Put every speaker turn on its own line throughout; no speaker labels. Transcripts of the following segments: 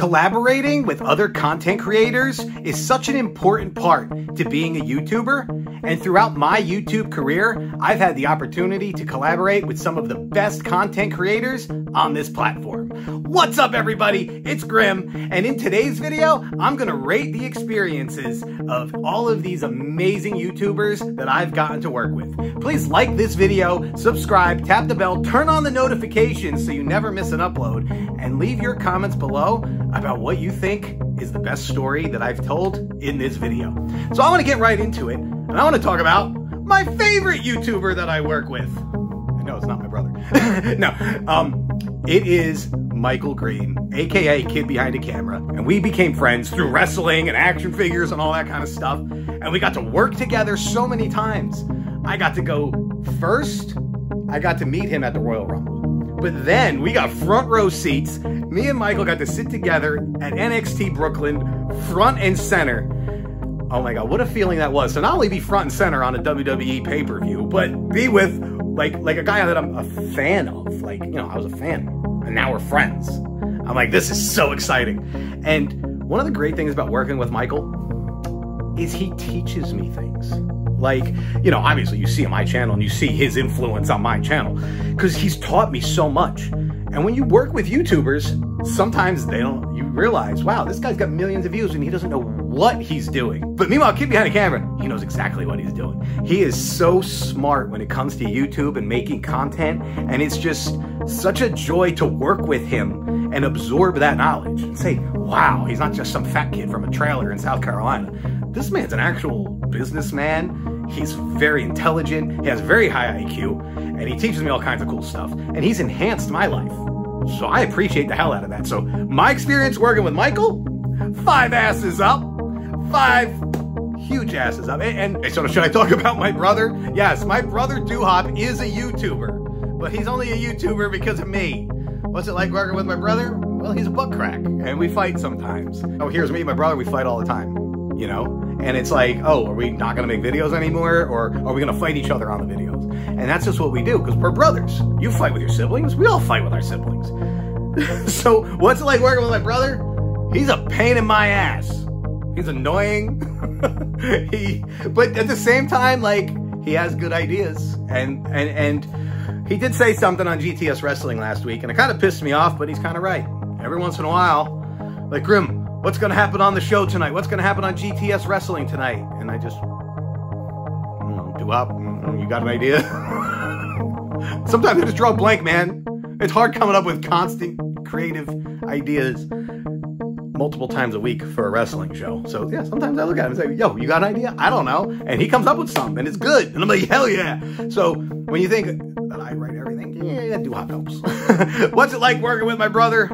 Collaborating with other content creators is such an important part to being a YouTuber. And throughout my YouTube career, I've had the opportunity to collaborate with some of the best content creators on this platform. What's up, everybody? It's Grim. And in today's video, I'm going to rate the experiences of all of these amazing YouTubers that I've gotten to work with. Please like this video, subscribe, tap the bell, turn on the notifications so you never miss an upload, and leave your comments below about what you think is the best story that I've told in this video. So I want to get right into it, and I want to talk about my favorite YouTuber that I work with. No, it's not my brother. no, um, it is Michael Green, aka Kid Behind a Camera, and we became friends through wrestling and action figures and all that kind of stuff. And we got to work together so many times. I got to go first. I got to meet him at the Royal Rumble. But then we got front row seats. Me and Michael got to sit together at NXT Brooklyn, front and center. Oh my god, what a feeling that was. So not only be front and center on a WWE pay-per-view, but be with like like a guy that I'm a fan of. Like, you know, I was a fan. And now we're friends. I'm like, this is so exciting. And one of the great things about working with Michael is he teaches me things. Like, you know, obviously you see on my channel and you see his influence on my channel because he's taught me so much. And when you work with YouTubers, sometimes they don't, you realize, wow, this guy's got millions of views and he doesn't know what he's doing. But meanwhile, kid behind the camera, he knows exactly what he's doing. He is so smart when it comes to YouTube and making content. And it's just such a joy to work with him and absorb that knowledge and say, wow, he's not just some fat kid from a trailer in South Carolina. This man's an actual businessman He's very intelligent, he has very high IQ, and he teaches me all kinds of cool stuff. And he's enhanced my life. So I appreciate the hell out of that. So my experience working with Michael, five asses up, five huge asses up. And, and so should I talk about my brother? Yes, my brother Duhop is a YouTuber, but he's only a YouTuber because of me. What's it like working with my brother? Well, he's a butt crack, and we fight sometimes. Oh, here's me and my brother, we fight all the time, you know? And it's like, oh, are we not going to make videos anymore? Or are we going to fight each other on the videos? And that's just what we do because we're brothers. You fight with your siblings. We all fight with our siblings. so what's it like working with my brother? He's a pain in my ass. He's annoying. he, but at the same time, like he has good ideas. And, and, and he did say something on GTS Wrestling last week and it kind of pissed me off, but he's kind of right. Every once in a while, like Grim, what's going to happen on the show tonight? What's going to happen on GTS Wrestling tonight? And I just, you know, Duhop. Mm-hmm. You got an idea? Sometimes I just draw a blank, man. It's hard coming up with constant creative ideas multiple times a week for a wrestling show. So yeah, sometimes I look at him and say, yo, you got an idea? I don't know. And he comes up with something and it's good. And I'm like, hell yeah. So when you think that I write everything, yeah, Duhop helps. What's it like working with my brother?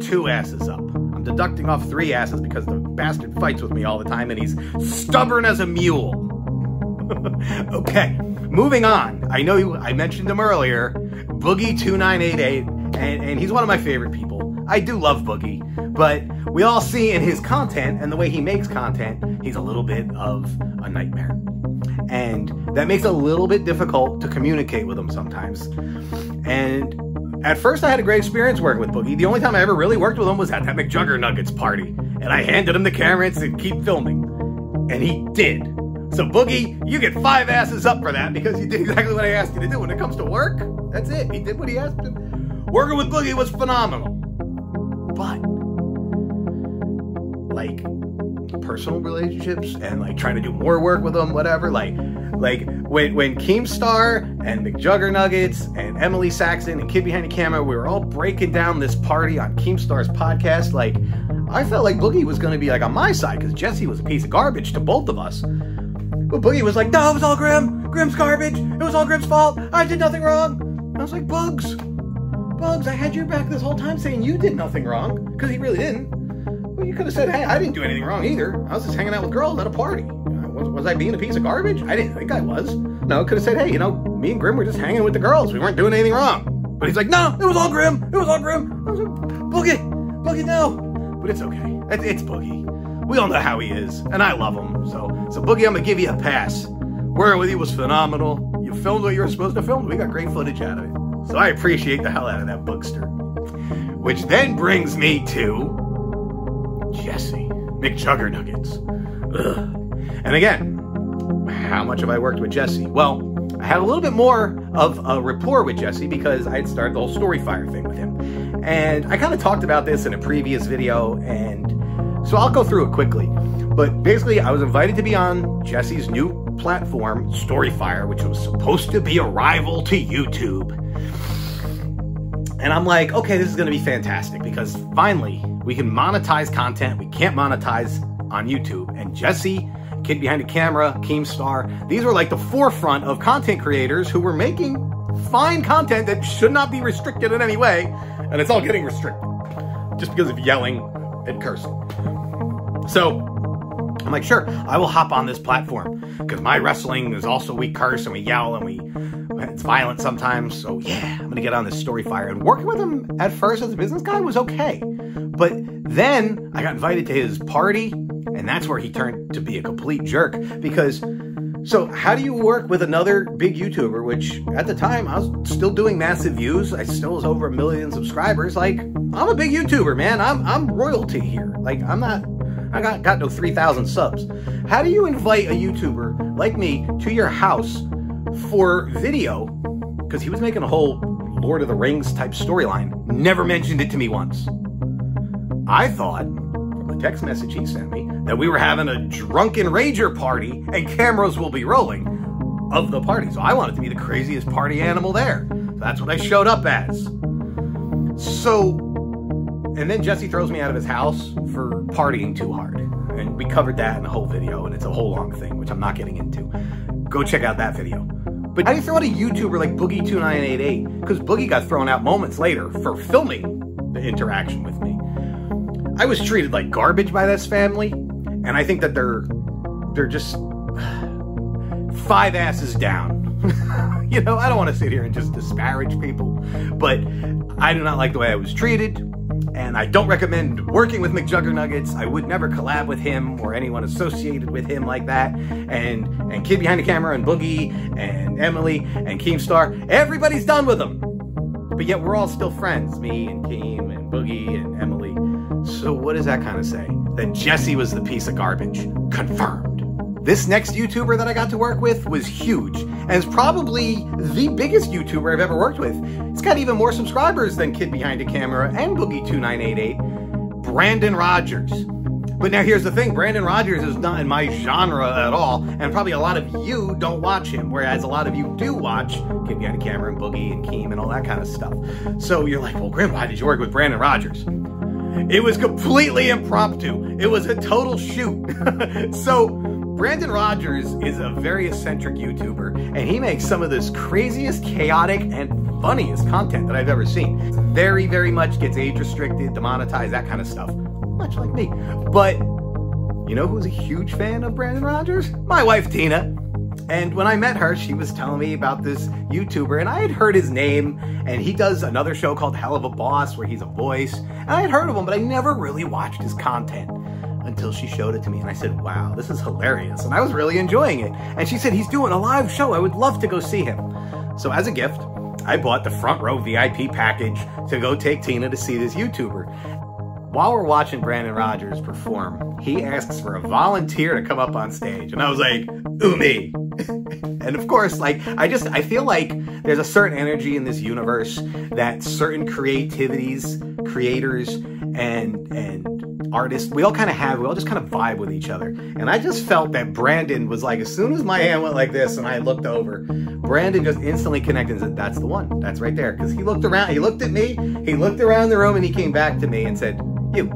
Two asses up. I'm deducting off three asses because the bastard fights with me all the time and he's stubborn as a mule. okay, moving on. I know you, I mentioned him earlier, Boogie2988, and, and he's one of my favorite people. I do love Boogie, but we all see in his content and the way he makes content, he's a little bit of a nightmare. And that makes it a little bit difficult to communicate with him sometimes. And at first, I had a great experience working with Boogie. The only time I ever really worked with him was at that McJuggernuggets party. And I handed him the camera and said, keep filming. And he did. So, Boogie, you get five asses up for that because you did exactly what I asked you to do. When it comes to work, that's it. He did what he asked him. Working with Boogie was phenomenal. But, like, personal relationships and like trying to do more work with them, whatever. Like, like when when Keemstar and McJuggernuggets and Emily Saxton and Kid Behind the Camera, we were all breaking down this party on Keemstar's podcast. Like, I felt like Boogie was going to be like on my side because Jesse was a piece of garbage to both of us. But Boogie was like, "No, it was all Grim. Grim's garbage. It was all Grim's fault. I did nothing wrong." I was like, "Bugs, Bugs, I had your back this whole time saying you did nothing wrong because he really didn't." You could have said, hey, I didn't do anything wrong either. I was just hanging out with girls at a party. Uh, was, was I being a piece of garbage? I didn't think I was. No, could have said, hey, you know, me and Grim were just hanging with the girls. We weren't doing anything wrong. But he's like, no, it was all Grim. It was all Grim. I was like, Boogie, Boogie, no. But it's okay. It's, it's Boogie. We all know how he is, and I love him. So, so Boogie, I'm gonna give you a pass. Working with you was phenomenal. You filmed what you were supposed to film. We got great footage out of it. So I appreciate the hell out of that bookster. Which then brings me to Jesse. McJuggernuggets. Ugh. And again, how much have I worked with Jesse? Well, I had a little bit more of a rapport with Jesse because I had started the whole Storyfire thing with him. And I kind of talked about this in a previous video, and so I'll go through it quickly. But basically, I was invited to be on Jesse's new platform, Storyfire, which was supposed to be a rival to YouTube. And I'm like, okay, this is going to be fantastic because finally we can monetize content we can't monetize on YouTube. And Jesse Kid Behind the Camera, Keemstar. These were like the forefront of content creators who were making fine content that should not be restricted in any way, and it's all getting restricted just because of yelling and cursing. So I'm like, sure, I will hop on this platform because my wrestling is also we curse and we yell and we it's violent sometimes. So yeah, I'm gonna get on this Storyfire and working with him at first as a business guy was okay, but then I got invited to his party and that's where he turned to be a complete jerk because so how do you work with another big YouTuber, which at the time I was still doing massive views. I still was over a million subscribers. Like, I'm a big YouTuber, man. I'm I'm royalty here. Like I'm not I got got no 3,000 subs. How do you invite a YouTuber like me to your house for video? Because he was making a whole Lord of the Rings type storyline. Never mentioned it to me once. I thought from the text message he sent me that we were having a drunken rager party and cameras will be rolling of the party. So I wanted to be the craziest party animal there. So that's what I showed up as. So, and then Jesse throws me out of his house for partying too hard. And we covered that in a whole video, and it's a whole long thing, which I'm not getting into. Go check out that video. But how do you throw out a YouTuber like Boogie2988? Because Boogie got thrown out moments later for filming the interaction with me. I was treated like garbage by this family, and I think that they're they're just five asses down. you know, I don't want to sit here and just disparage people, but I do not like the way I was treated, and I don't recommend working with McJuggernuggets. I would never collab with him or anyone associated with him like that. And and Kid Behind the Camera and Boogie and Emily and Keemstar, everybody's done with them. But yet we're all still friends, me and Keem and Boogie and Emily. So what does that kind of say? That Jesse was the piece of garbage. Confirmed. This next YouTuber that I got to work with was huge, and is probably the biggest YouTuber I've ever worked with. It's got even more subscribers than Kid Behind a Camera and Boogie2988, Brandon Rogers. But now here's the thing, Brandon Rogers is not in my genre at all, and probably a lot of you don't watch him, whereas a lot of you do watch Kid Behind a Camera and Boogie and Keem and all that kind of stuff. So you're like, well, Grim, why did you work with Brandon Rogers? It was completely impromptu. It was a total shoot. so Brandon Rogers is a very eccentric YouTuber, and he makes some of this craziest, chaotic, and funniest content that I've ever seen. Very, very much gets age restricted, demonetized, that kind of stuff. Much like me. But you know who's a huge fan of Brandon Rogers? My wife, Tina. And when I met her, she was telling me about this YouTuber, and I had heard his name, and he does another show called Helluva Boss where he's a voice. And I had heard of him, but I never really watched his content until she showed it to me. And I said, wow, this is hilarious. And I was really enjoying it. And she said, he's doing a live show. I would love to go see him. So as a gift, I bought the front row VIP package to go take Tina to see this YouTuber. While we're watching Brandon Rogers perform, he asks for a volunteer to come up on stage. And I was like, ooh me. and of course, like, I just, I feel like there's a certain energy in this universe that certain creativities, creators, and, and artists, we all kind of have, we all just kind of vibe with each other. And I just felt that Brandon was like, as soon as my hand went like this and I looked over, Brandon just instantly connected and said, that's the one. That's right there. Because he looked around, he looked at me, he looked around the room and he came back to me and said, you.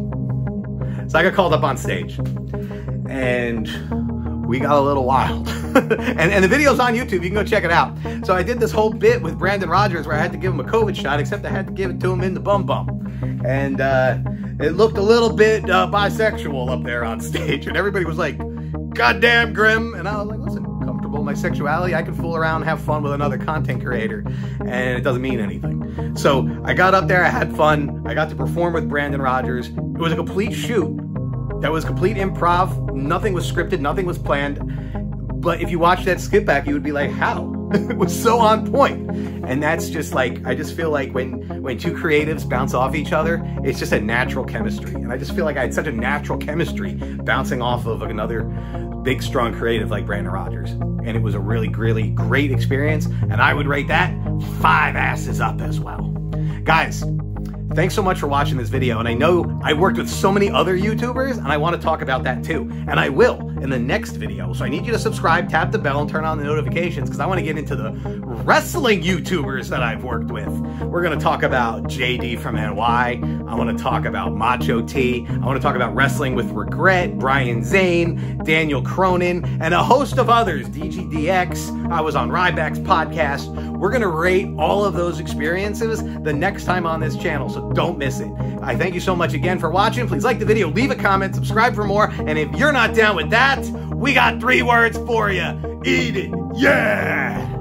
So I got called up on stage. And we got a little wild. and, and the video's on YouTube. You can go check it out. So I did this whole bit with Brandon Rogers where I had to give him a COVID shot, except I had to give it to him in the bum bum. And uh, it looked a little bit uh, bisexual up there on stage. And everybody was like, goddamn grim. And I was like, listen, comfortable my sexuality. I can fool around have fun with another content creator. And it doesn't mean anything. So I got up there. I had fun. I got to perform with Brandon Rogers. It was a complete shoot that was complete improv. Nothing was scripted. Nothing was planned. But if you watch that skip back, you would be like, how? it was so on point. And that's just like I just feel like when when two creatives bounce off each other, it's just a natural chemistry. And I just feel like I had such a natural chemistry bouncing off of another big strong creative like Brandon Rogers. And it was a really really great experience and I would rate that 5 asses up as well. Guys, Thanks so much for watching this video. And I know I worked with so many other YouTubers and I want to talk about that too. And I will in the next video. So I need you to subscribe, tap the bell, and turn on the notifications because I want to get into the wrestling YouTubers that I've worked with. We're going to talk about JD from NY. I want to talk about Macho T. I want to talk about wrestling with regret, Brian Zane, Daniel Cronin, and a host of others, DGDX. I was on Ryback's podcast. We're going to rate all of those experiences the next time on this channel. So don't miss it. I thank you so much again for watching. Please like the video, leave a comment, subscribe for more. And if you're not down with that, we got three words for you. Eat it. Yeah.